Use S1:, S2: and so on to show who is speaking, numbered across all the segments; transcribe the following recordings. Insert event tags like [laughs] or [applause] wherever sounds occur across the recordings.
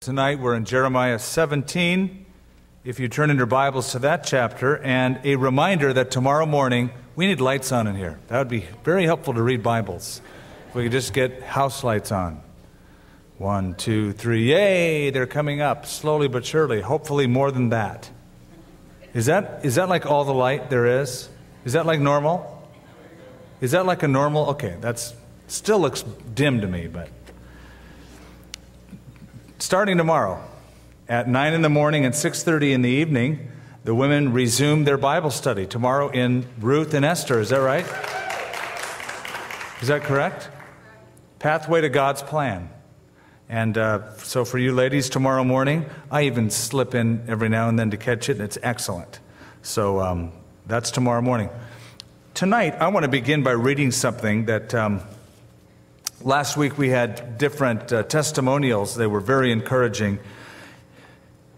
S1: Tonight we're in Jeremiah 17. If you turn in your Bibles to that chapter, and a reminder that tomorrow morning we need lights on in here. That would be very helpful to read Bibles. If we could just get house lights on. One, two, three. Yay! They're coming up slowly but surely. Hopefully more than that. Is that is that like all the light there is? Is that like normal? Is that like a normal? Okay, that's still looks dim to me, but starting tomorrow at 9 in the morning and 6.30 in the evening the women resume their bible study. Tomorrow in ruth and esther is that right? Is that correct? Pathway to god's plan. And uh, so for you ladies tomorrow morning i even slip in every now and then to catch it and it's excellent. So um, that's tomorrow morning. Tonight i want to begin by reading something that um, Last week we had different uh, testimonials. They were very encouraging.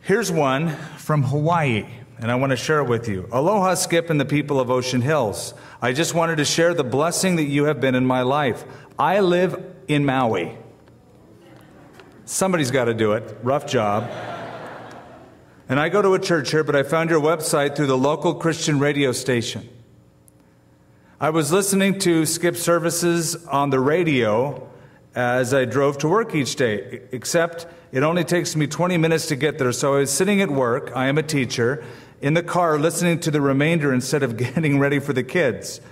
S1: Here's one from Hawaii, and I want to share it with you. Aloha, Skip, and the people of Ocean Hills. I just wanted to share the blessing that you have been in my life. I live in Maui. Somebody's got to do it. Rough job. And I go to a church here, but I found your website through the local Christian radio station. I was listening to Skip services on the radio as I drove to work each day, except it only takes me 20 minutes to get there. So I was sitting at work, I am a teacher, in the car listening to the remainder instead of [laughs] getting ready for the kids.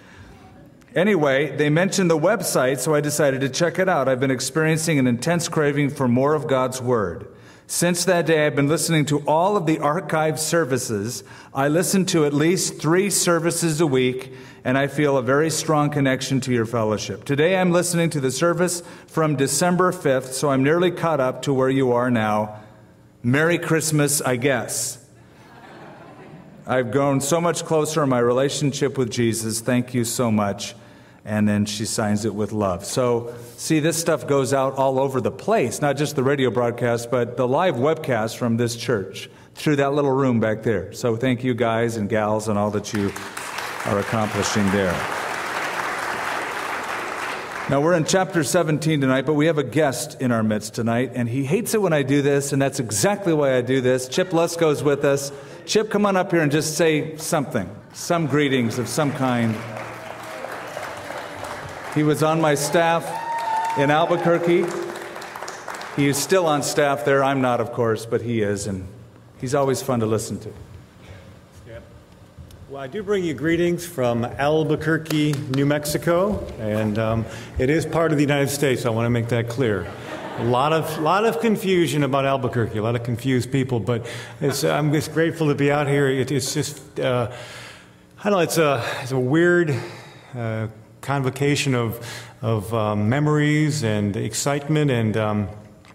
S1: Anyway, they mentioned the website, so I decided to check it out. I've been experiencing an intense craving for more of God's Word. Since that day, I've been listening to all of the archived services. I listen to at least three services a week, and I feel a very strong connection to your fellowship. Today I'm listening to the service from December 5th, so I'm nearly caught up to where you are now. Merry Christmas, I guess. I've grown so much closer in my relationship with Jesus. Thank you so much. And then she signs it with love. So, see, this stuff goes out all over the place, not just the radio broadcast, but the live webcast from this church through that little room back there. So, thank you guys and gals and all that you are accomplishing there. Now, we're in chapter 17 tonight, but we have a guest in our midst tonight, and he hates it when I do this, and that's exactly why I do this. Chip Lusko is with us. Chip, come on up here and just say something, some greetings of some kind. He was on my staff in Albuquerque. He is still on staff there. I'm not, of course, but he is, and he's always fun to listen to.
S2: Well, I do bring you greetings from Albuquerque, New Mexico, and um, it is part of the United States. I want to make that clear. A lot of lot of confusion about Albuquerque, a lot of confused people, but I'm just grateful to be out here. It, it's just uh, I don't know. It's a it's a weird uh, convocation of of um, memories and excitement and. Um,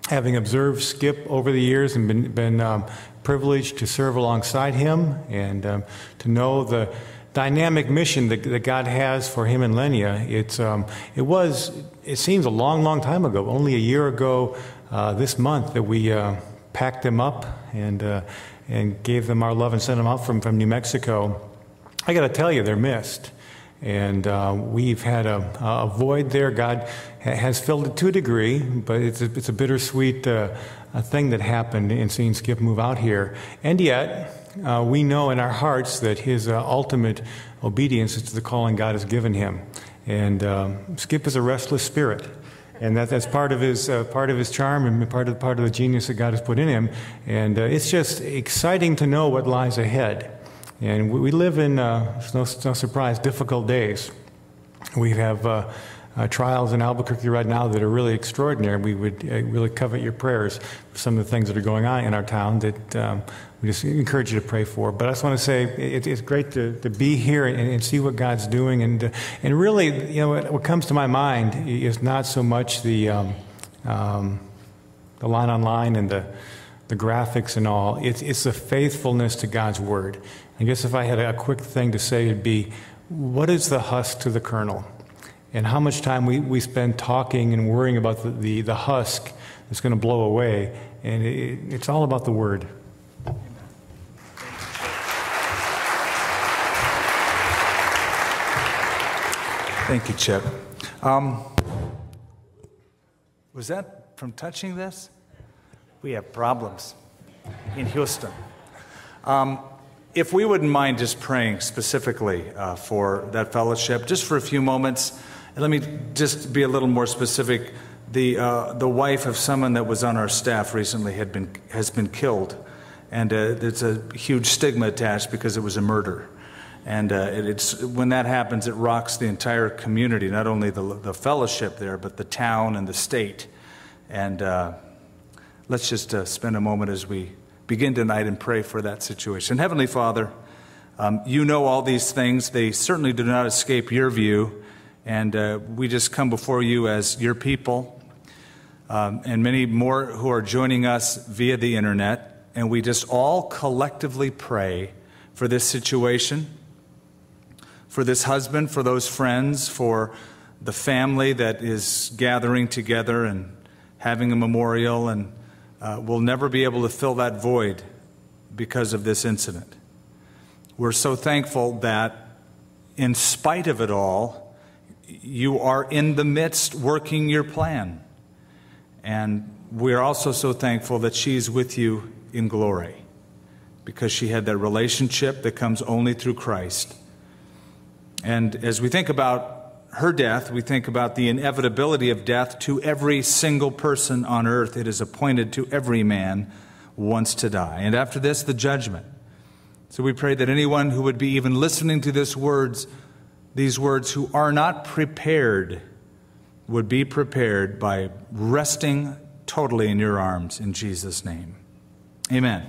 S2: having observed Skip over the years and been, been um, privileged to serve alongside him and um, to know the dynamic mission that, that, God has for him and Lenya. It's, um, it was, it seems a long, long time ago, only a year ago uh, this month that we uh, packed them up and, uh, and gave them our love and sent them out from, from New Mexico. I got to tell you, they're missed. And uh, we've had a, a, void there. God has filled it to a degree, but it's a, it's a bittersweet uh, a thing that happened in seeing Skip move out here. And yet, uh, we know in our hearts that his uh, ultimate obedience is to the calling God has given him. And um, Skip is a restless spirit. And that, that's part of his uh, part of his charm and part of part of the genius that God has put in him. And uh, it's just exciting to know what lies ahead. And we, live in uh, no, no surprise difficult days. We have uh, uh, trials in Albuquerque right now that are really extraordinary. We would uh, really covet your prayers for some of the things that are going on in our town that um, we just encourage you to pray for. But I just want to say it, it's great to, to be here and, and, see what God's doing. And, uh, and really, you know, what, what, comes to my mind is not so much the, um, um, the line on line and the, the graphics and all, it's, it's the faithfulness to God's Word. I guess if I had a quick thing to say, it'd be what is the husk to the kernel? and how much time we, we spend talking and worrying about the, the, the husk that's going to blow away. And it, it's all about the word.
S1: Thank you, Chip. Um, was that from touching this? we have problems in Houston. Um, if we wouldn't mind just praying specifically uh, for that fellowship, just for a few moments, let me just be a little more specific. The, uh, the wife of someone that was on our staff recently had been, has been killed, and uh, there's a huge stigma attached because it was a murder. And uh, it, it's, when that happens, it rocks the entire community, not only the, the fellowship there, but the town and the state. And uh, let's just uh, spend a moment as we begin tonight and pray for that situation. Heavenly Father, um, you know all these things. They certainly do not escape your view. And uh, we just come before you as your people um, and many more who are joining us via the internet. And we just all collectively pray for this situation, for this husband, for those friends, for the family that is gathering together and having a memorial and uh, will never be able to fill that void because of this incident. We're so thankful that, in spite of it all, you are in the midst working your plan. And we're also so thankful that she's with you in glory because she had that relationship that comes only through Christ. And as we think about her death, we think about the inevitability of death to every single person on earth. It is appointed to every man once to die. And after this, the judgment. So we pray that anyone who would be even listening to this words, these words, who are not prepared, would be prepared by resting totally in your arms in Jesus' name. Amen.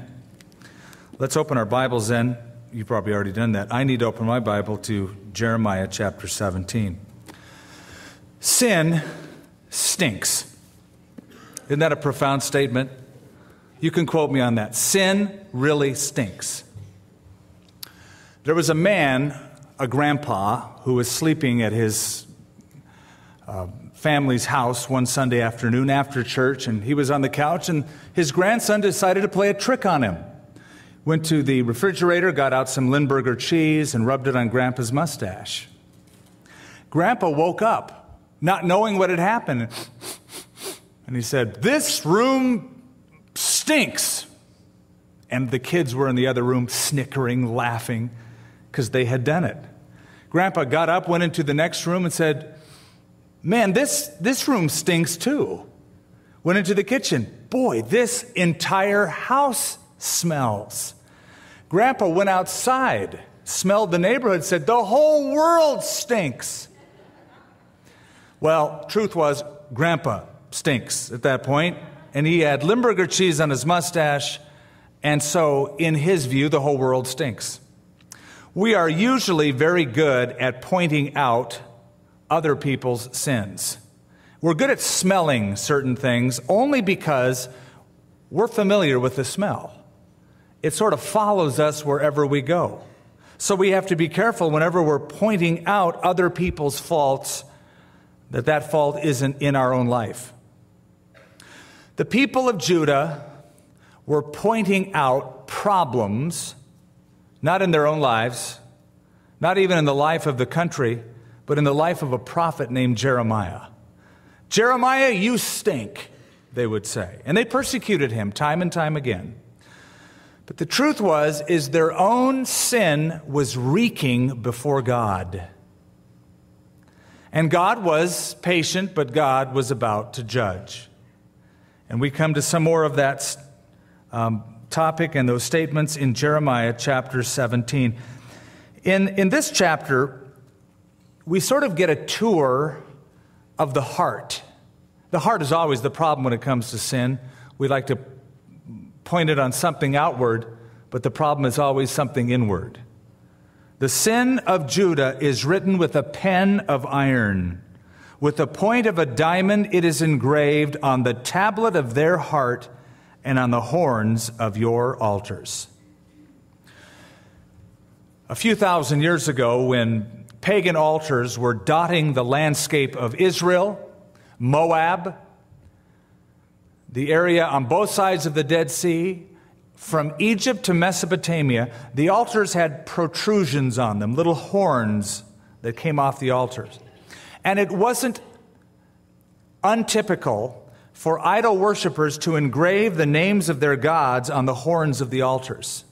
S1: Let's open our Bibles then. You've probably already done that. I need to open my Bible to Jeremiah chapter 17. Sin stinks. Isn't that a profound statement? You can quote me on that. Sin really stinks. There was a man, a grandpa, who was sleeping at his uh, family's house one Sunday afternoon after church, and he was on the couch, and his grandson decided to play a trick on him. Went to the refrigerator, got out some Limburger cheese, and rubbed it on Grandpa's mustache. Grandpa woke up not knowing what had happened. And he said, This room stinks. And the kids were in the other room snickering, laughing, because they had done it. Grandpa got up, went into the next room, and said, Man, this, this room stinks too. Went into the kitchen. Boy, this entire house smells. Grandpa went outside, smelled the neighborhood, said, The whole world stinks. Well, truth was, Grandpa stinks at that point, and he had Limburger cheese on his mustache, and so, in his view, the whole world stinks. We are usually very good at pointing out other people's sins. We're good at smelling certain things only because we're familiar with the smell. It sort of follows us wherever we go. So we have to be careful whenever we're pointing out other people's faults that that fault isn't in our own life. The people of Judah were pointing out problems, not in their own lives, not even in the life of the country, but in the life of a prophet named Jeremiah. Jeremiah, you stink, they would say. And they persecuted him time and time again. But the truth was is their own sin was reeking before God. And God was patient, but God was about to judge. And we come to some more of that um, topic and those statements in Jeremiah chapter 17. In, in this chapter, we sort of get a tour of the heart. The heart is always the problem when it comes to sin. We like to point it on something outward, but the problem is always something inward. The sin of Judah is written with a pen of iron. With the point of a diamond, it is engraved on the tablet of their heart and on the horns of your altars. A few thousand years ago, when pagan altars were dotting the landscape of Israel, Moab, the area on both sides of the Dead Sea, from Egypt to Mesopotamia, the altars had protrusions on them, little horns that came off the altars. And it wasn't untypical for idol worshippers to engrave the names of their gods on the horns of the altars.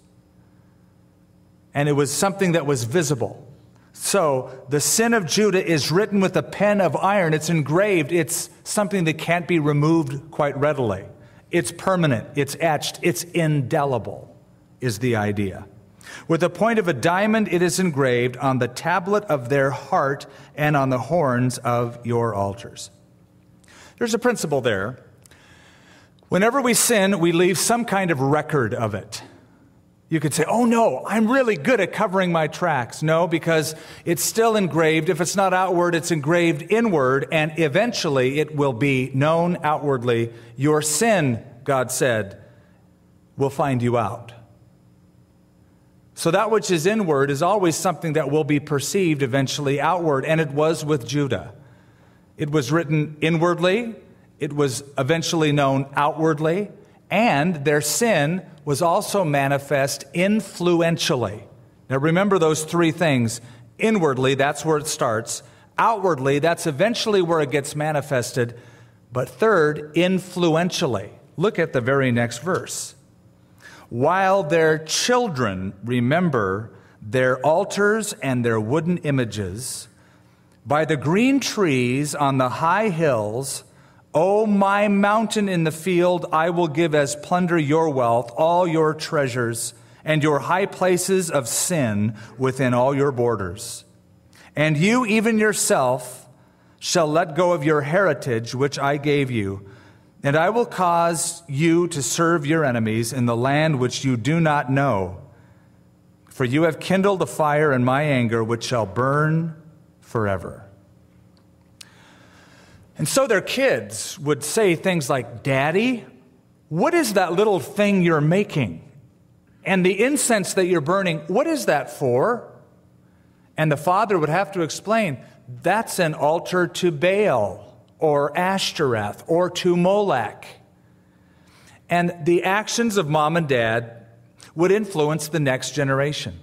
S1: And it was something that was visible. So the sin of Judah is written with a pen of iron. It's engraved. It's something that can't be removed quite readily. It's permanent. It's etched. It's indelible, is the idea. With the point of a diamond, it is engraved on the tablet of their heart and on the horns of your altars. There's a principle there. Whenever we sin, we leave some kind of record of it. You could say, oh no, I'm really good at covering my tracks. No, because it's still engraved. If it's not outward, it's engraved inward, and eventually it will be known outwardly. Your sin, God said, will find you out. So that which is inward is always something that will be perceived eventually outward, and it was with Judah. It was written inwardly, it was eventually known outwardly, and their sin was also manifest influentially. Now remember those three things. Inwardly, that's where it starts. Outwardly, that's eventually where it gets manifested. But third, influentially. Look at the very next verse while their children remember their altars and their wooden images, by the green trees on the high hills, O my mountain in the field, I will give as plunder your wealth, all your treasures, and your high places of sin within all your borders. And you, even yourself, shall let go of your heritage which I gave you and I will cause you to serve your enemies in the land which you do not know. For you have kindled a fire in my anger, which shall burn forever. And so their kids would say things like, Daddy, what is that little thing you're making? And the incense that you're burning, what is that for? And the father would have to explain, That's an altar to Baal or Ashtoreth or to Molech. And the actions of mom and dad would influence the next generation.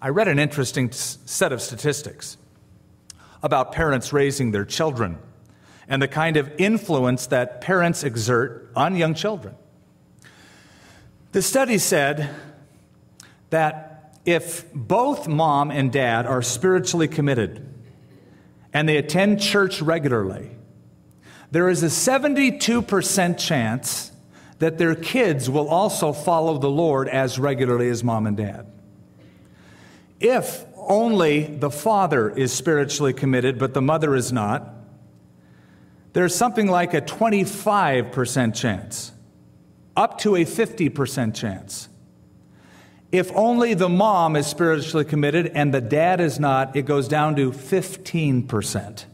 S1: I read an interesting set of statistics about parents raising their children and the kind of influence that parents exert on young children. The study said that if both mom and dad are spiritually committed, and they attend church regularly, there is a 72% chance that their kids will also follow the Lord as regularly as mom and dad. If only the father is spiritually committed, but the mother is not, there's something like a 25% chance, up to a 50% chance if only the mom is spiritually committed and the dad is not, it goes down to 15%.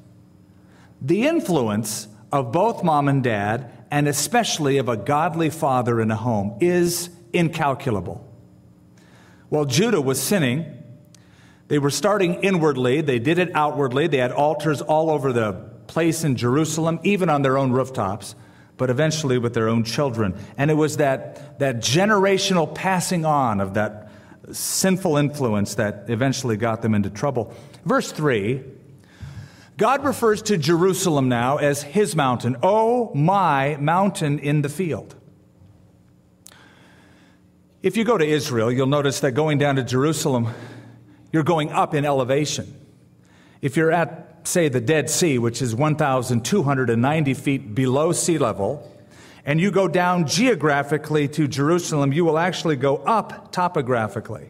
S1: The influence of both mom and dad, and especially of a godly father in a home, is incalculable. While Judah was sinning, they were starting inwardly, they did it outwardly, they had altars all over the place in Jerusalem, even on their own rooftops but eventually with their own children. And it was that, that generational passing on of that sinful influence that eventually got them into trouble. Verse 3 God refers to Jerusalem now as his mountain. Oh, my mountain in the field. If you go to Israel, you'll notice that going down to Jerusalem, you're going up in elevation. If you're at say, the Dead Sea, which is 1,290 feet below sea level, and you go down geographically to Jerusalem, you will actually go up topographically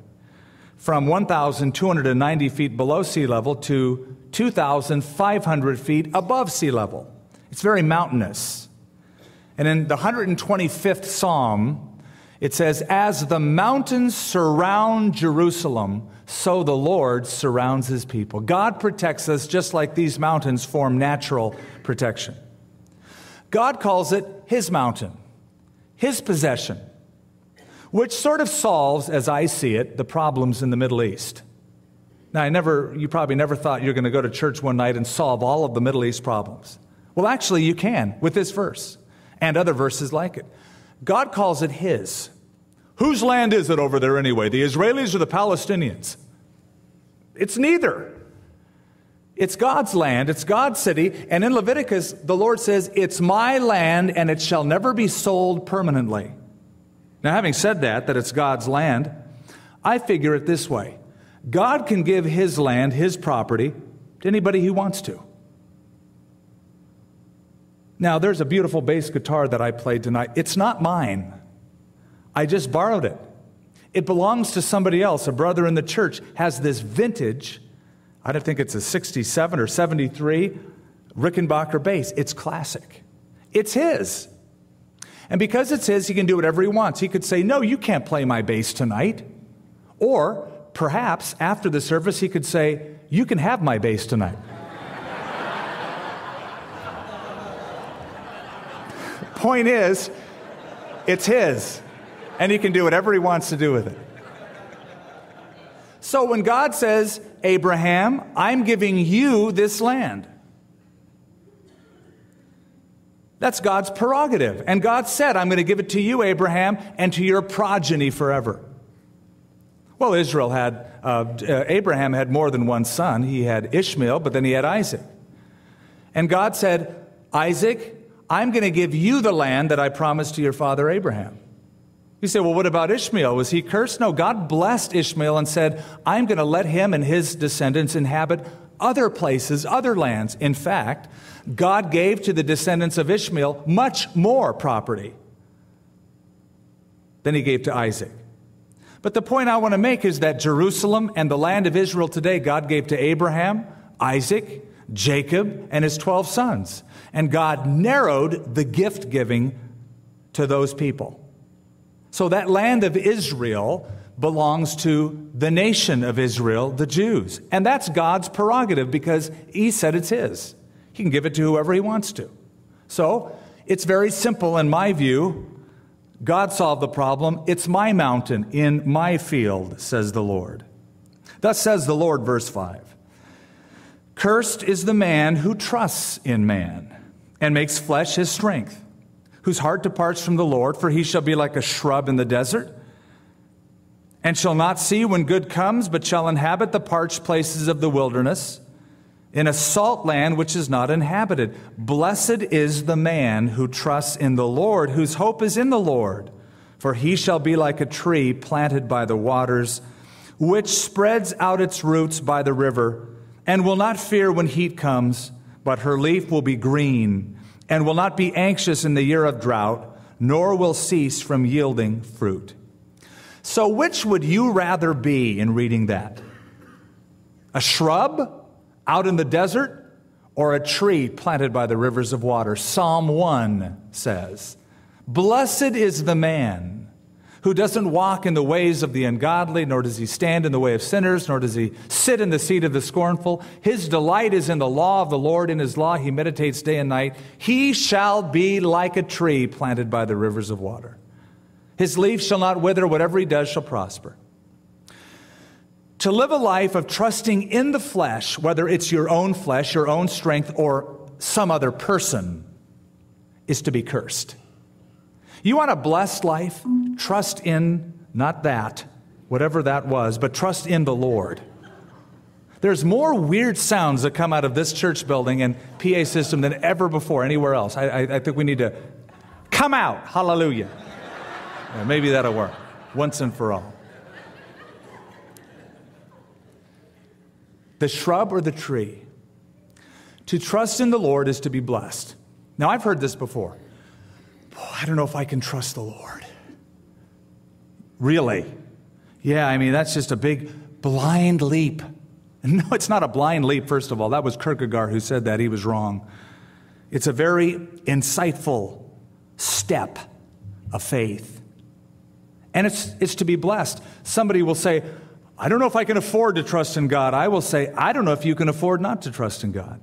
S1: from 1,290 feet below sea level to 2,500 feet above sea level. It's very mountainous. And in the 125th Psalm, it says, As the mountains surround Jerusalem, so the Lord surrounds his people. God protects us just like these mountains form natural protection. God calls it his mountain, his possession, which sort of solves, as I see it, the problems in the Middle East. Now, I never, you probably never thought you're going to go to church one night and solve all of the Middle East problems. Well, actually, you can with this verse and other verses like it. God calls it his. Whose land is it over there anyway, the Israelis or the Palestinians? It's neither. It's God's land, it's God's city, and in Leviticus, the Lord says, It's my land and it shall never be sold permanently. Now, having said that, that it's God's land, I figure it this way God can give his land, his property, to anybody he wants to. Now, there's a beautiful bass guitar that I played tonight. It's not mine, I just borrowed it. It belongs to somebody else. A brother in the church has this vintage I don't think it's a 67 or 73 Rickenbacker bass. It's classic. It's his. And because it's his, he can do whatever he wants. He could say, No, you can't play my bass tonight. Or perhaps after the service, he could say, You can have my bass tonight. [laughs] Point is, it's his, and he can do whatever he wants to do with it. So when God says, Abraham, I'm giving you this land, that's God's prerogative. And God said, I'm going to give it to you, Abraham, and to your progeny forever. Well, Israel had, uh, uh, Abraham had more than one son. He had Ishmael, but then he had Isaac. And God said, Isaac, I'm going to give you the land that I promised to your father Abraham. You say, well, what about Ishmael? Was he cursed? No, God blessed Ishmael and said, I'm going to let him and his descendants inhabit other places, other lands. In fact, God gave to the descendants of Ishmael much more property than he gave to Isaac. But the point I want to make is that Jerusalem and the land of Israel today, God gave to Abraham, Isaac, Jacob, and his 12 sons. And God narrowed the gift giving to those people. So that land of Israel belongs to the nation of Israel, the Jews. And that's God's prerogative because he said it's his. He can give it to whoever he wants to. So it's very simple in my view. God solved the problem. It's my mountain in my field, says the Lord. Thus says the Lord, verse 5 Cursed is the man who trusts in man and makes flesh his strength whose heart departs from the Lord, for he shall be like a shrub in the desert, and shall not see when good comes, but shall inhabit the parched places of the wilderness, in a salt land which is not inhabited. Blessed is the man who trusts in the Lord, whose hope is in the Lord, for he shall be like a tree planted by the waters, which spreads out its roots by the river, and will not fear when heat comes, but her leaf will be green and will not be anxious in the year of drought, nor will cease from yielding fruit. So, which would you rather be in reading that? A shrub out in the desert or a tree planted by the rivers of water? Psalm 1 says, Blessed is the man who doesn't walk in the ways of the ungodly, nor does he stand in the way of sinners, nor does he sit in the seat of the scornful. His delight is in the law of the Lord. In his law he meditates day and night. He shall be like a tree planted by the rivers of water. His leaf shall not wither, whatever he does shall prosper. To live a life of trusting in the flesh, whether it's your own flesh, your own strength, or some other person, is to be cursed. You want a blessed life? Trust in not that, whatever that was, but trust in the Lord. There's more weird sounds that come out of this church building and PA system than ever before anywhere else. I, I, I think we need to come out. Hallelujah. Yeah, maybe that'll work once and for all. The shrub or the tree? To trust in the Lord is to be blessed. Now, I've heard this before. I don't know if I can trust the Lord. Really? Yeah, I mean, that's just a big blind leap. [laughs] No, it's not a blind leap, first of all. That was Kierkegaard who said that. He was wrong. It's a very insightful step of faith. And it's, it's to be blessed. Somebody will say, I don't know if I can afford to trust in God. I will say, I don't know if you can afford not to trust in God.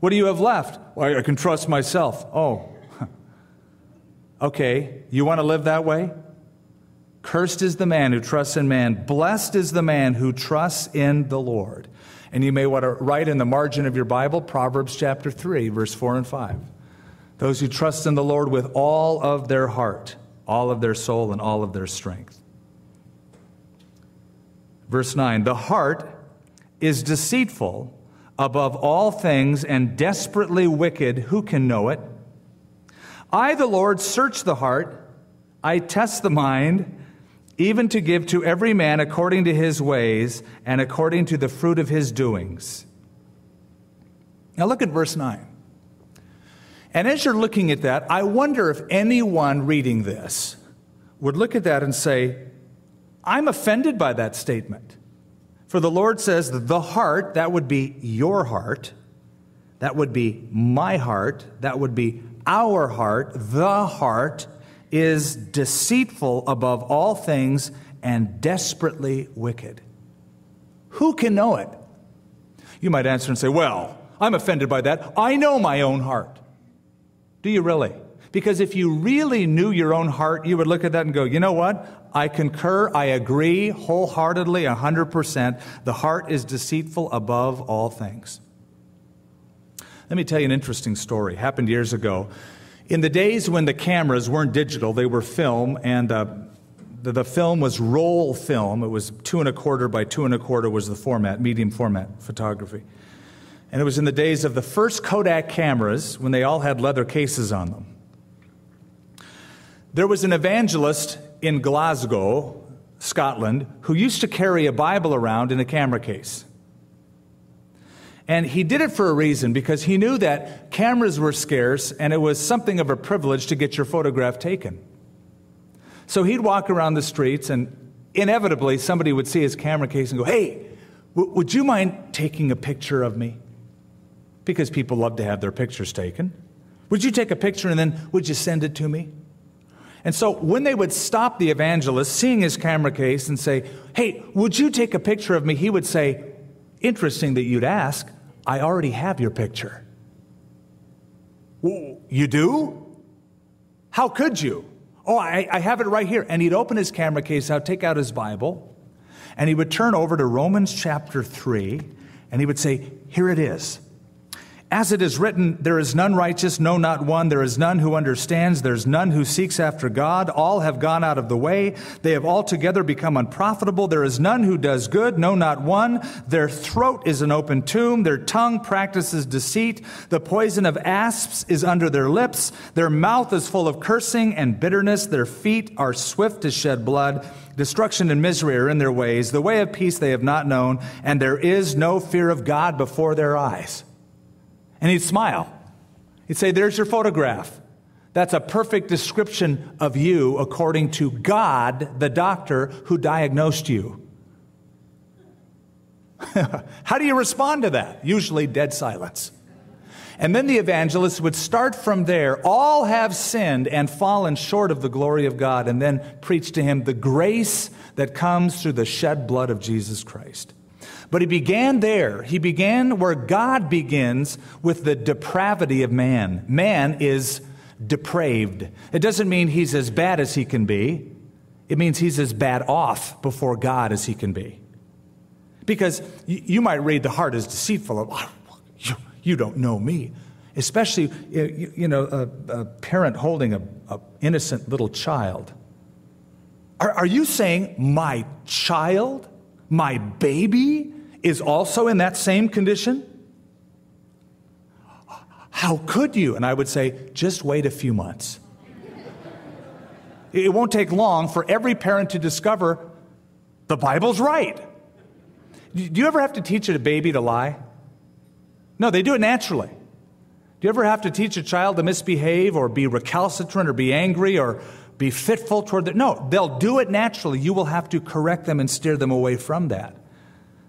S1: What do you have left? Well, I can trust myself. Oh, [laughs] Okay, you want to live that way? Cursed is the man who trusts in man. Blessed is the man who trusts in the Lord. And you may want to write in the margin of your Bible Proverbs chapter 3, verse 4 and 5. Those who trust in the Lord with all of their heart, all of their soul, and all of their strength. Verse 9 The heart is deceitful above all things and desperately wicked. Who can know it? I, the Lord, search the heart, I test the mind, even to give to every man according to his ways and according to the fruit of his doings. Now look at verse 9. And as you're looking at that, I wonder if anyone reading this would look at that and say, I'm offended by that statement. For the Lord says, the heart, that would be your heart, that would be my heart, that would be our heart, the heart is deceitful above all things and desperately wicked. Who can know it? You might answer and say, Well, I'm offended by that. I know my own heart. Do you really? Because if you really knew your own heart, you would look at that and go, you know what? I concur, I agree wholeheartedly, 100%. The heart is deceitful above all things. Let me tell you an interesting story. It happened years ago. In the days when the cameras weren't digital, they were film, and uh, the, the film was roll film. It was two and a quarter by two and a quarter was the format, medium format photography. And it was in the days of the first Kodak cameras when they all had leather cases on them. There was an evangelist in Glasgow, Scotland, who used to carry a Bible around in a camera case. And he did it for a reason because he knew that cameras were scarce and it was something of a privilege to get your photograph taken. So he'd walk around the streets and inevitably somebody would see his camera case and go, Hey, w- would you mind taking a picture of me? because people love to have their pictures taken. Would you take a picture and then would you send it to me? And so when they would stop the evangelist, seeing his camera case, and say, Hey, would you take a picture of me? He would say, Interesting that you'd ask. I already have your picture. You do? How could you? Oh, I, I have it right here. And he'd open his camera case out, take out his Bible, and he would turn over to Romans chapter 3, and he would say, Here it is. As it is written, there is none righteous, no, not one. There is none who understands. There's none who seeks after God. All have gone out of the way. They have altogether become unprofitable. There is none who does good, no, not one. Their throat is an open tomb. Their tongue practices deceit. The poison of asps is under their lips. Their mouth is full of cursing and bitterness. Their feet are swift to shed blood. Destruction and misery are in their ways. The way of peace they have not known, and there is no fear of God before their eyes. And he'd smile. He'd say, There's your photograph. That's a perfect description of you according to God, the doctor who diagnosed you. [laughs] How do you respond to that? Usually dead silence. And then the evangelist would start from there. All have sinned and fallen short of the glory of God, and then preach to him the grace that comes through the shed blood of Jesus Christ. But he began there. He began where God begins with the depravity of man. Man is depraved. It doesn't mean he's as bad as he can be, it means he's as bad off before God as he can be. Because you might read the heart is deceitful. Oh, you, you don't know me. Especially, you know, a, a parent holding an innocent little child. Are, are you saying my child, my baby, is also in that same condition? How could you? And I would say, just wait a few months. it won't take long for every parent to discover the Bible's right. Do you ever have to teach a baby to lie? No, they do it naturally. Do you ever have to teach a child to misbehave or be recalcitrant or be angry or be fitful toward the No, they'll do it naturally. You will have to correct them and steer them away from that.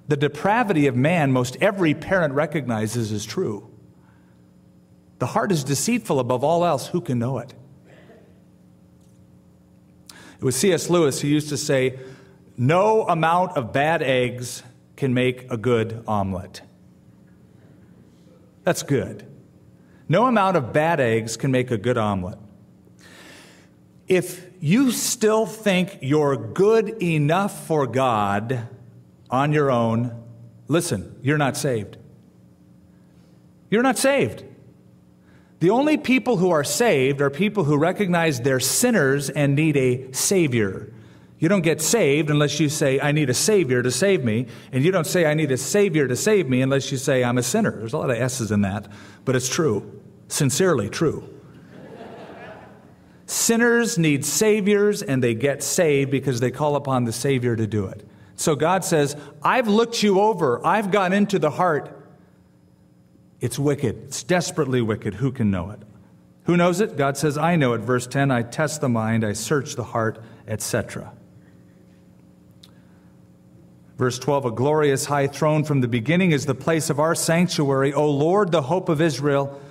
S1: The depravity of man, most every parent recognizes is true. The heart is deceitful above all else. Who can know it? It was C.S. Lewis who used to say, No amount of bad eggs can make a good omelet. That's good. No amount of bad eggs can make a good omelet. If you still think you're good enough for God, on your own, listen, you're not saved. You're not saved. The only people who are saved are people who recognize they're sinners and need a Savior. You don't get saved unless you say, I need a Savior to save me. And you don't say, I need a Savior to save me unless you say, I'm a sinner. There's a lot of S's in that, but it's true. Sincerely true. Sinners need Saviors, and they get saved because they call upon the Savior to do it. So God says, I've looked you over, I've gone into the heart. It's wicked, it's desperately wicked. Who can know it? Who knows it? God says, I know it. Verse 10 I test the mind, I search the heart, etc. Verse 12 A glorious high throne from the beginning is the place of our sanctuary. O Lord, the hope of Israel.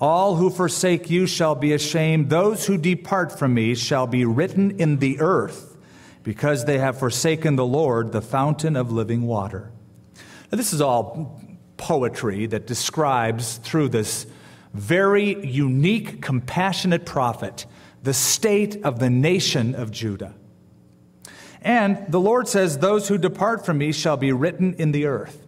S1: All who forsake you shall be ashamed. Those who depart from me shall be written in the earth, because they have forsaken the Lord, the fountain of living water. Now, this is all poetry that describes through this very unique, compassionate prophet the state of the nation of Judah. And the Lord says, Those who depart from me shall be written in the earth.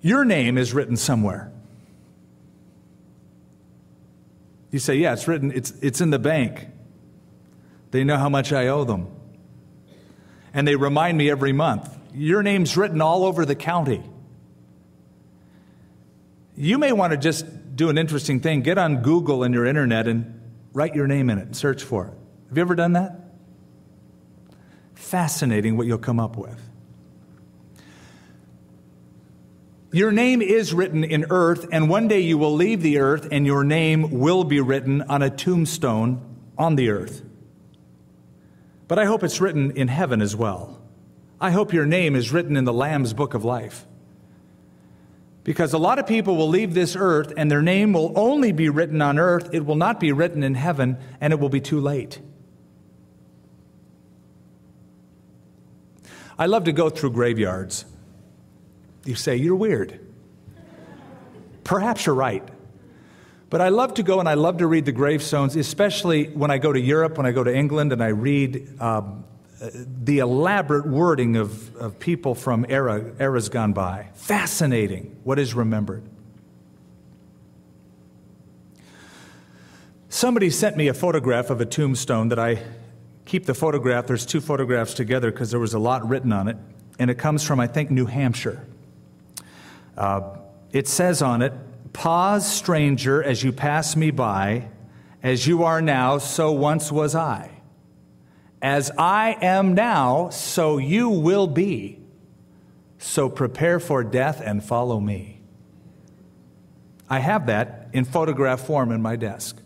S1: Your name is written somewhere. You say, Yeah, it's written, it's, it's in the bank. They know how much I owe them. And they remind me every month. Your name's written all over the county. You may want to just do an interesting thing. Get on Google and your internet and write your name in it and search for it. Have you ever done that? Fascinating what you'll come up with. Your name is written in earth, and one day you will leave the earth, and your name will be written on a tombstone on the earth. But I hope it's written in heaven as well. I hope your name is written in the Lamb's book of life. Because a lot of people will leave this earth, and their name will only be written on earth, it will not be written in heaven, and it will be too late. I love to go through graveyards. You say, You're weird. Perhaps you're right. But I love to go and I love to read the gravestones, especially when I go to Europe, when I go to England, and I read um, the elaborate wording of, of people from era, eras gone by. Fascinating what is remembered. Somebody sent me a photograph of a tombstone that I keep the photograph. There's two photographs together because there was a lot written on it. And it comes from, I think, New Hampshire. Uh, it says on it, Pause, stranger, as you pass me by. As you are now, so once was I. As I am now, so you will be. So prepare for death and follow me. I have that in photograph form in my desk.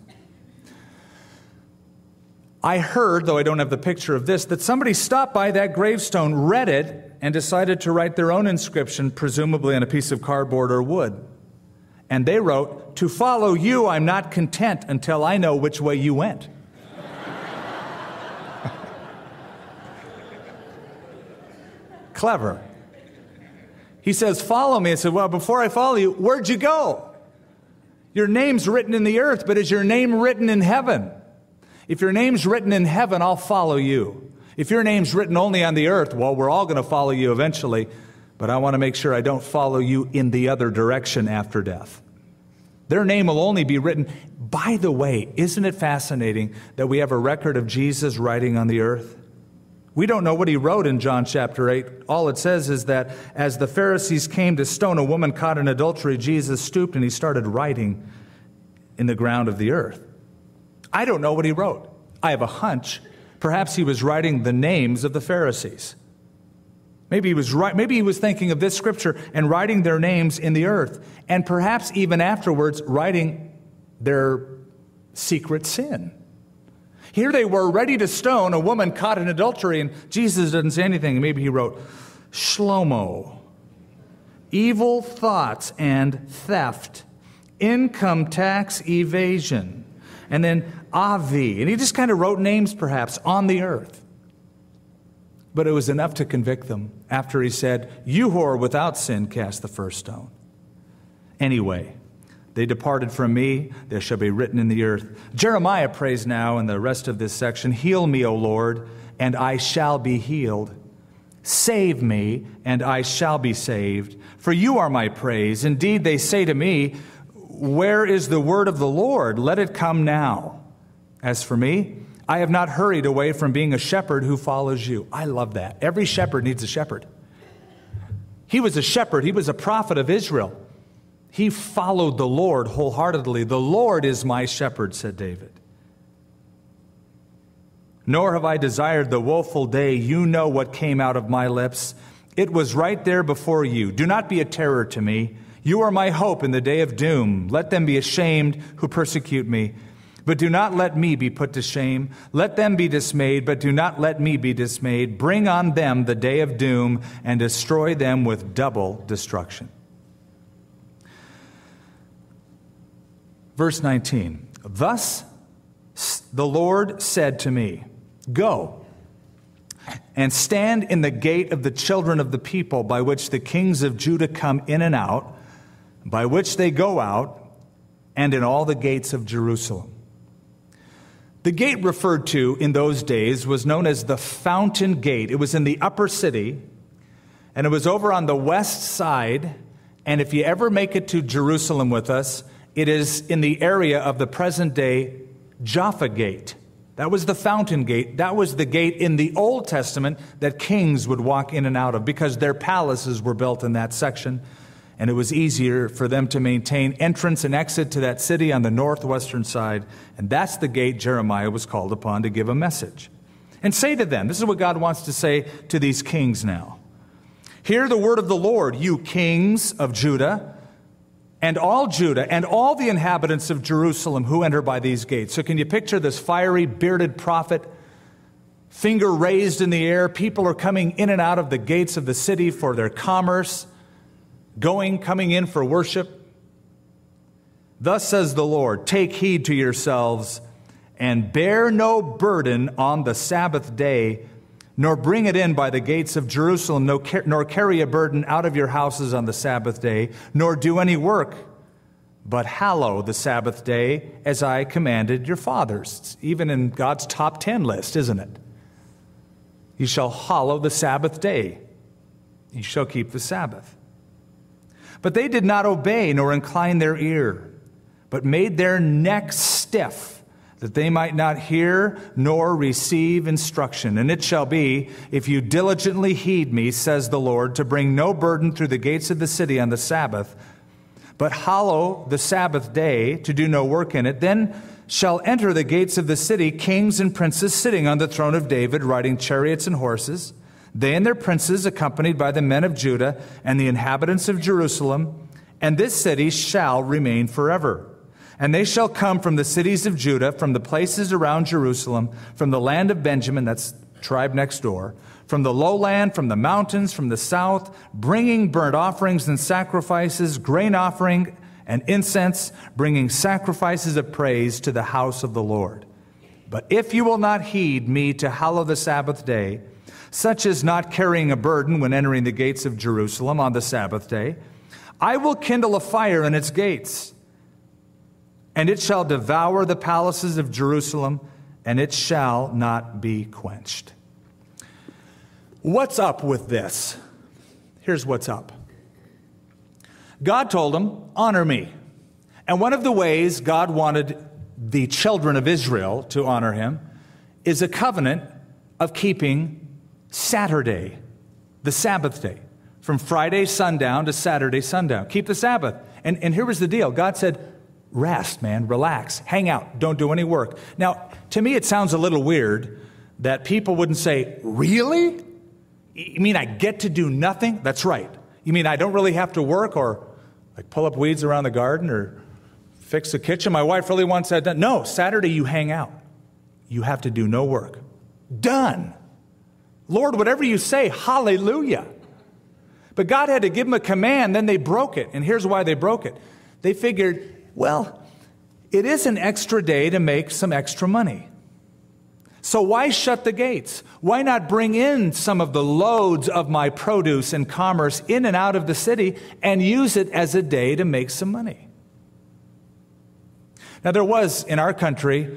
S1: I heard, though I don't have the picture of this, that somebody stopped by that gravestone, read it, and decided to write their own inscription, presumably on a piece of cardboard or wood. And they wrote, To follow you, I'm not content until I know which way you went. [laughs] Clever. He says, Follow me. I said, Well, before I follow you, where'd you go? Your name's written in the earth, but is your name written in heaven? If your name's written in heaven, I'll follow you. If your name's written only on the earth, well, we're all going to follow you eventually, but I want to make sure I don't follow you in the other direction after death. Their name will only be written. By the way, isn't it fascinating that we have a record of Jesus writing on the earth? We don't know what he wrote in John chapter 8. All it says is that as the Pharisees came to stone a woman caught in adultery, Jesus stooped and he started writing in the ground of the earth. I don't know what he wrote. I have a hunch. Perhaps he was writing the names of the Pharisees. Maybe he was right, maybe he was thinking of this scripture and writing their names in the earth, and perhaps even afterwards writing their secret sin. Here they were ready to stone a woman caught in adultery, and Jesus doesn't say anything. Maybe he wrote, Shlomo, evil thoughts and theft, income tax evasion, and then Avi. And he just kind of wrote names perhaps on the earth. But it was enough to convict them after he said, You who are without sin, cast the first stone. Anyway, they departed from me, there shall be written in the earth. Jeremiah prays now in the rest of this section Heal me, O Lord, and I shall be healed. Save me, and I shall be saved. For you are my praise. Indeed, they say to me, Where is the word of the Lord? Let it come now. As for me, I have not hurried away from being a shepherd who follows you. I love that. Every shepherd needs a shepherd. He was a shepherd, he was a prophet of Israel. He followed the Lord wholeheartedly. The Lord is my shepherd, said David. Nor have I desired the woeful day. You know what came out of my lips. It was right there before you. Do not be a terror to me. You are my hope in the day of doom. Let them be ashamed who persecute me. But do not let me be put to shame. Let them be dismayed, but do not let me be dismayed. Bring on them the day of doom and destroy them with double destruction. Verse 19 Thus the Lord said to me, Go and stand in the gate of the children of the people by which the kings of Judah come in and out, by which they go out, and in all the gates of Jerusalem. The gate referred to in those days was known as the Fountain Gate. It was in the upper city, and it was over on the west side. And if you ever make it to Jerusalem with us, it is in the area of the present day Jaffa Gate. That was the fountain gate. That was the gate in the Old Testament that kings would walk in and out of because their palaces were built in that section. And it was easier for them to maintain entrance and exit to that city on the northwestern side. And that's the gate Jeremiah was called upon to give a message. And say to them, this is what God wants to say to these kings now. Hear the word of the Lord, you kings of Judah and all Judah and all the inhabitants of Jerusalem who enter by these gates. So, can you picture this fiery, bearded prophet, finger raised in the air? People are coming in and out of the gates of the city for their commerce, going, coming in for worship. Thus says the Lord Take heed to yourselves and bear no burden on the Sabbath day nor bring it in by the gates of Jerusalem, nor carry a burden out of your houses on the Sabbath day, nor do any work, but hallow the Sabbath day as I commanded your fathers. It's even in God's top 10 list, isn't it? You shall hallow the Sabbath day. You shall keep the Sabbath. But they did not obey nor incline their ear, but made their necks stiff that they might not hear nor receive instruction. And it shall be, if you diligently heed me, says the Lord, to bring no burden through the gates of the city on the Sabbath, but hallow the Sabbath day to do no work in it, then shall enter the gates of the city kings and princes sitting on the throne of David, riding chariots and horses, they and their princes, accompanied by the men of Judah and the inhabitants of Jerusalem, and this city shall remain forever. And they shall come from the cities of Judah, from the places around Jerusalem, from the land of Benjamin, that's tribe next door, from the lowland, from the mountains, from the south, bringing burnt offerings and sacrifices, grain offering and incense, bringing sacrifices of praise to the house of the Lord. But if you will not heed me to hallow the Sabbath day, such as not carrying a burden when entering the gates of Jerusalem on the Sabbath day, I will kindle a fire in its gates and it shall devour the palaces of Jerusalem, and it shall not be quenched. What's up with this? Here's what's up God told him, Honor me. And one of the ways God wanted the children of Israel to honor him is a covenant of keeping Saturday, the Sabbath day, from Friday sundown to Saturday sundown. Keep the Sabbath. And, and here was the deal God said, rest, man, relax, hang out, don't do any work. Now, to me, it sounds a little weird that people wouldn't say, Really? You mean I get to do nothing? That's right. You mean I don't really have to work or like pull up weeds around the garden or fix the kitchen? My wife really wants that done. No, Saturday you hang out. You have to do no work. Done. Lord, whatever you say, hallelujah. But God had to give them a command, then they broke it. And here's why they broke it. They figured well, it is an extra day to make some extra money. So why shut the gates? Why not bring in some of the loads of my produce and commerce in and out of the city and use it as a day to make some money? Now, there was in our country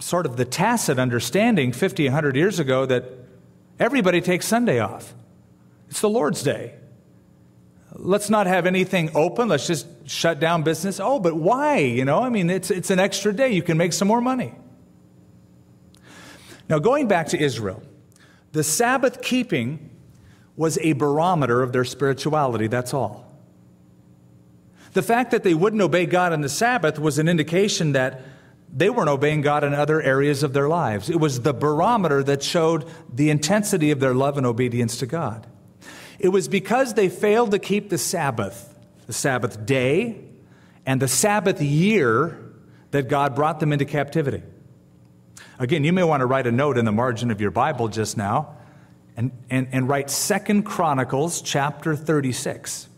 S1: sort of the tacit understanding 50, 100 years ago that everybody takes Sunday off. It's the Lord's day. Let's not have anything open. Let's just shut down business. Oh, but why? You know, I mean, it's, it's an extra day. You can make some more money. Now, going back to Israel, the Sabbath keeping was a barometer of their spirituality, that's all. The fact that they wouldn't obey God on the Sabbath was an indication that they weren't obeying God in other areas of their lives. It was the barometer that showed the intensity of their love and obedience to God. It was because they failed to keep the Sabbath, the Sabbath day, and the Sabbath year that God brought them into captivity. Again, you may want to write a note in the margin of your Bible just now and, and, and write Second Chronicles chapter 36.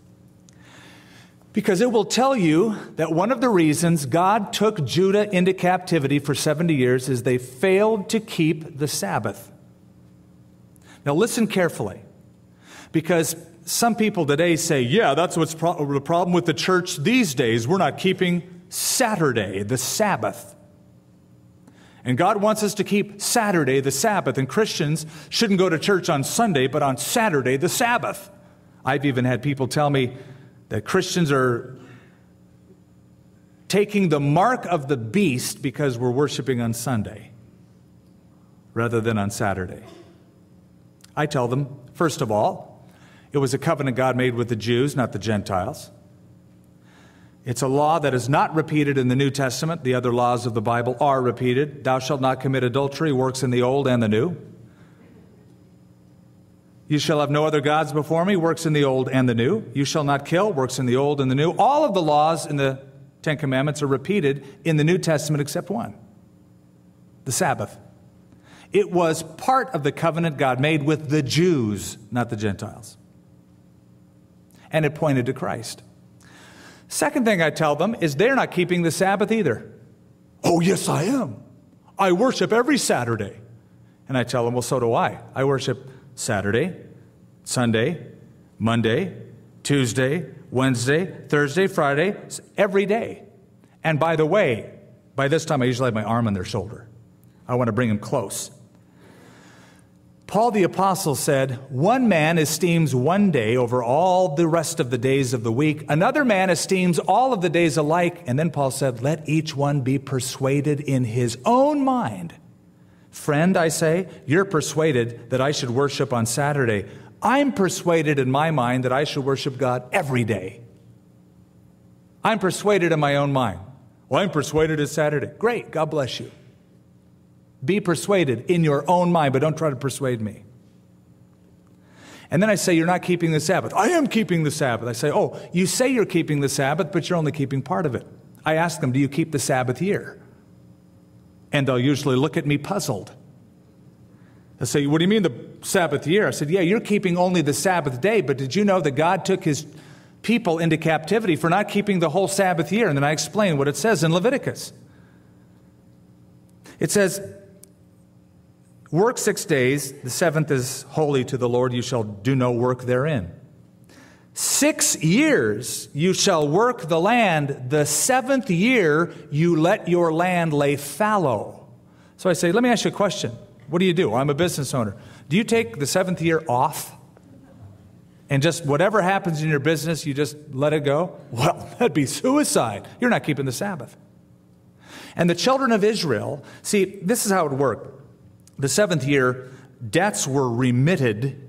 S1: Because it will tell you that one of the reasons God took Judah into captivity for 70 years is they failed to keep the Sabbath. Now, listen carefully, because some people today say, yeah, that's what's pro- the problem with the church these days. We're not keeping Saturday, the Sabbath. And God wants us to keep Saturday, the Sabbath, and Christians shouldn't go to church on Sunday, but on Saturday, the Sabbath. I've even had people tell me, that Christians are taking the mark of the beast because we're worshiping on Sunday rather than on Saturday. I tell them, first of all, it was a covenant God made with the Jews, not the Gentiles. It's a law that is not repeated in the New Testament. The other laws of the Bible are repeated. Thou shalt not commit adultery works in the Old and the New. You shall have no other gods before me, works in the old and the new. You shall not kill, works in the old and the new. All of the laws in the Ten Commandments are repeated in the New Testament except one the Sabbath. It was part of the covenant God made with the Jews, not the Gentiles. And it pointed to Christ. Second thing I tell them is they're not keeping the Sabbath either. Oh, yes, I am. I worship every Saturday. And I tell them, well, so do I. I worship Saturday, Sunday, Monday, Tuesday, Wednesday, Thursday, Friday, every day. And by the way, by this time I usually have my arm on their shoulder. I want to bring them close. Paul the Apostle said, One man esteems one day over all the rest of the days of the week. Another man esteems all of the days alike. And then Paul said, Let each one be persuaded in his own mind Friend, I say, you're persuaded that I should worship on Saturday. I'm persuaded in my mind that I should worship God every day. I'm persuaded in my own mind. Well, I'm persuaded it's Saturday. Great, God bless you. Be persuaded in your own mind, but don't try to persuade me. And then I say, You're not keeping the Sabbath. I am keeping the Sabbath. I say, Oh, you say you're keeping the Sabbath, but you're only keeping part of it. I ask them, Do you keep the Sabbath year? And they'll usually look at me puzzled. They'll say, What do you mean the Sabbath year? I said, Yeah, you're keeping only the Sabbath day, but did you know that God took his people into captivity for not keeping the whole Sabbath year? And then I explain what it says in Leviticus. It says, Work six days, the seventh is holy to the Lord, you shall do no work therein. Six years you shall work the land. The seventh year you let your land lay fallow. So I say, let me ask you a question. What do you do? I'm a business owner. Do you take the seventh year off? And just whatever happens in your business, you just let it go? Well, [laughs] that'd be suicide. You're not keeping the Sabbath. And the children of Israel, see, this is how it worked. The seventh year, debts were remitted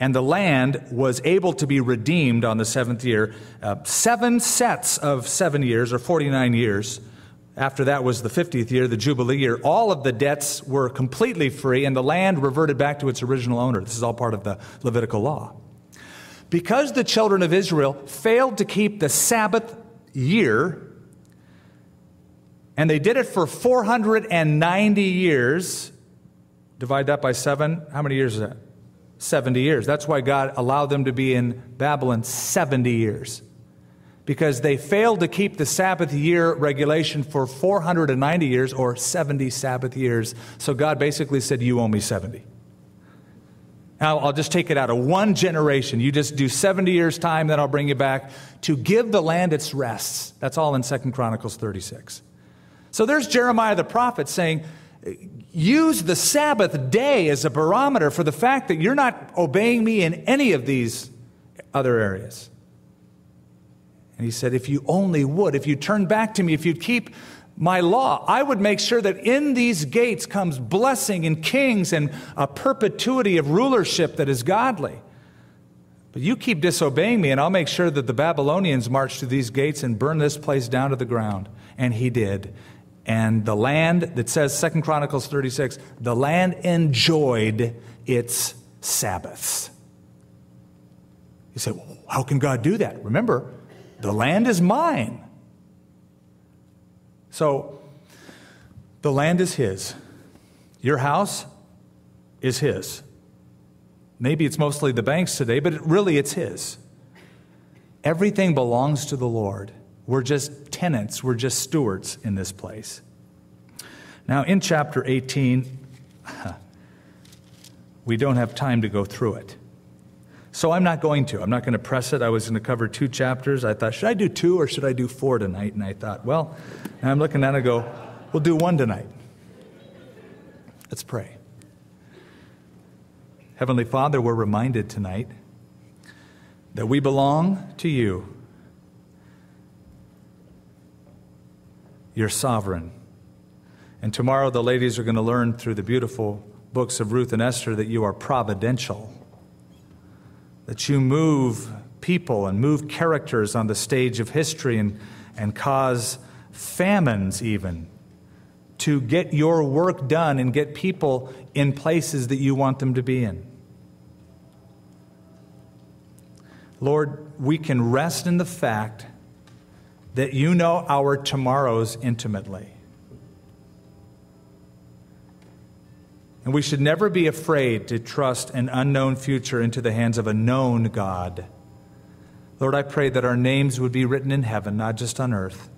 S1: and the land was able to be redeemed on the seventh year. Uh, seven sets of seven years, or 49 years. After that was the 50th year, the Jubilee year. All of the debts were completely free, and the land reverted back to its original owner. This is all part of the Levitical law. Because the children of Israel failed to keep the Sabbath year, and they did it for 490 years, divide that by seven, how many years is that? 70 years. That's why God allowed them to be in Babylon 70 years. Because they failed to keep the Sabbath year regulation for 490 years or 70 Sabbath years. So God basically said, You owe me 70. Now, I'll just take it out of one generation. You just do 70 years' time, then I'll bring you back to give the land its rests. That's all in Second Chronicles 36. So there's Jeremiah the prophet saying, use the Sabbath day as a barometer for the fact that you're not obeying me in any of these other areas. And he said, If you only would, if you turn back to me, if you'd keep my law. I would make sure that in these gates comes blessing and kings and a perpetuity of rulership that is godly. But you keep disobeying me, and I'll make sure that the Babylonians march to these gates and burn this place down to the ground. And he did. And the land that says Second Chronicles 36, the land enjoyed its Sabbaths. You say, well, how can God do that? Remember, the land is mine. So, the land is His. Your house is His. Maybe it's mostly the bank's today, but it, really it's His. Everything belongs to the Lord. We're just tenants, we're just stewards in this place. Now, in chapter 18, [laughs] we don't have time to go through it. So I'm not going to. I'm not going to press it. I was going to cover two chapters. I thought, should I do two or should I do four tonight? And I thought, well, I'm looking at it and go, we'll do one tonight. Let's pray. Heavenly Father, we're reminded tonight that we belong to you. You're sovereign. And tomorrow the ladies are going to learn through the beautiful books of Ruth and Esther that you are providential, that you move people and move characters on the stage of history and, and cause famines even to get your work done and get people in places that you want them to be in. Lord, we can rest in the fact that you know our tomorrows intimately. And we should never be afraid to trust an unknown future into the hands of a known God. Lord, I pray that our names would be written in heaven, not just on earth.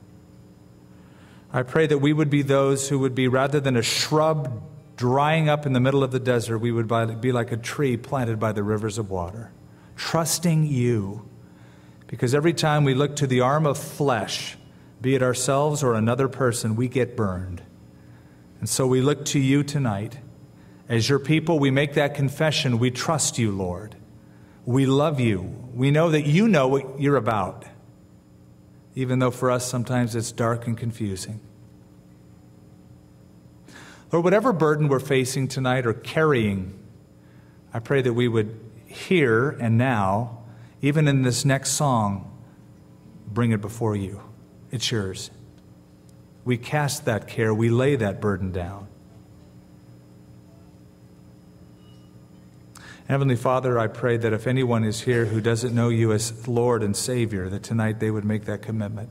S1: I pray that we would be those who would be, rather than a shrub drying up in the middle of the desert, we would be like a tree planted by the rivers of water, trusting you. Because every time we look to the arm of flesh, be it ourselves or another person, we get burned. And so we look to you tonight. As your people, we make that confession. We trust you, Lord. We love you. We know that you know what you're about even though for us sometimes it's dark and confusing. Lord, whatever burden we're facing tonight or carrying, I pray that we would hear and now, even in this next song, bring it before you. It's yours. We cast that care, we lay that burden down. Heavenly Father, I pray that if anyone is here who doesn't know you as Lord and Savior, that tonight they would make that commitment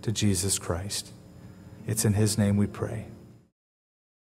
S1: to Jesus Christ. It's in His name we pray.